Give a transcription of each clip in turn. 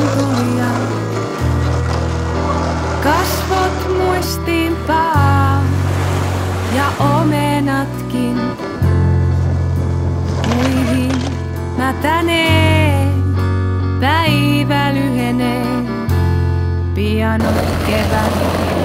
tulija. Kasvot muistiinpaa ja omenatkin muihin mätänee. Päivä lyhenee, pian on kevät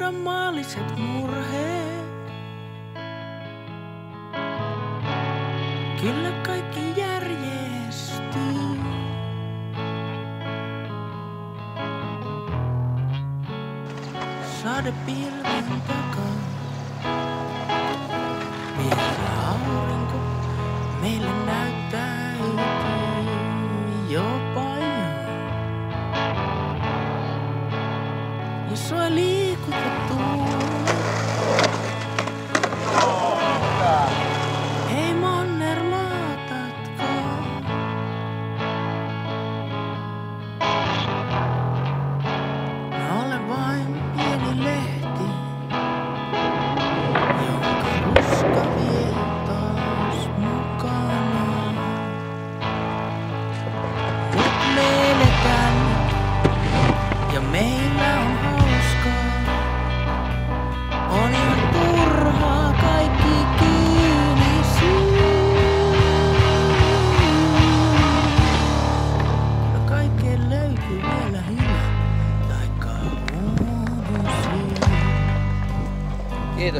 unohda maalliset murheet. Kyllä kaikki järjestyy. Sade pilven takaa. Vielä aurinko meille näyttäytyy jopa jo. Ja sua liikaa. くこと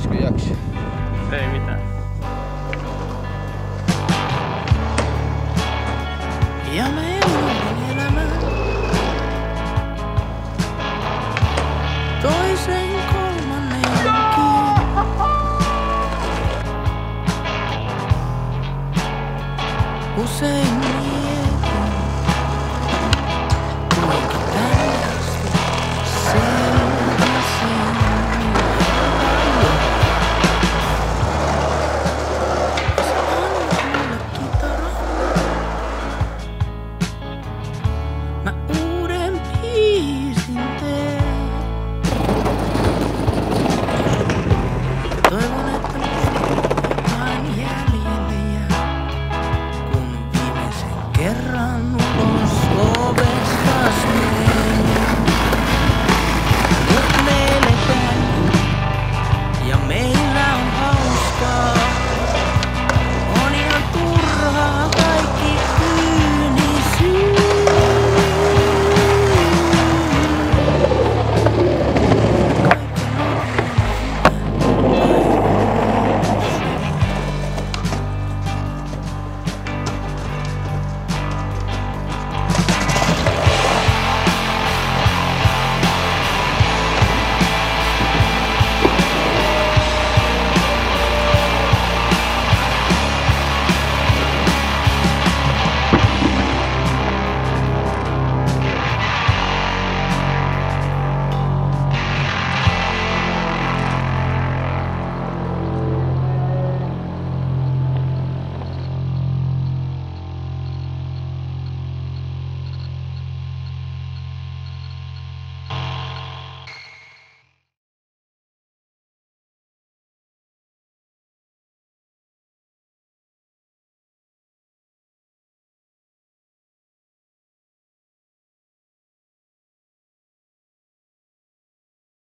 też jak się. Ej, witam. Ja mam.